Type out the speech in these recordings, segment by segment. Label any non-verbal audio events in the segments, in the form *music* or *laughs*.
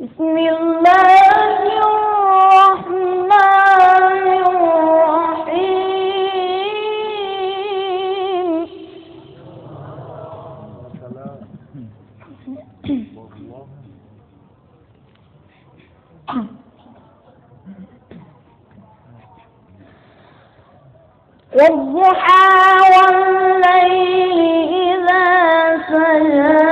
بسم الله الرحمن الرحيم. والضحى والليل إذا سجد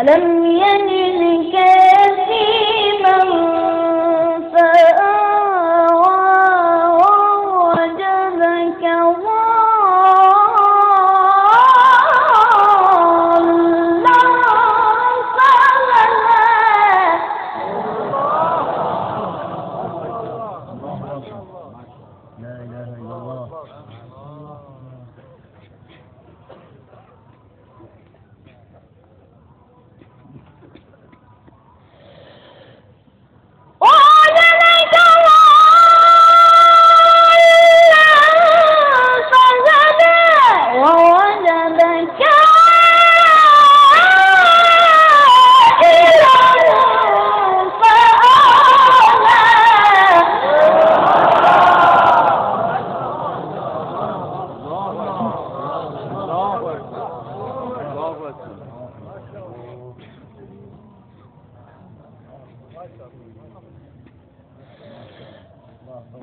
ألم يجدك يتيما فآوى ووجدك ضالا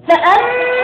فأما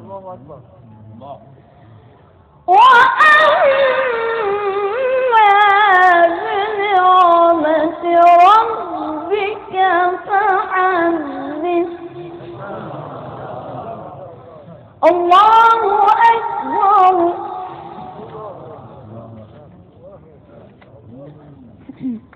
الله أكبر. الله الله أكبر. *laughs*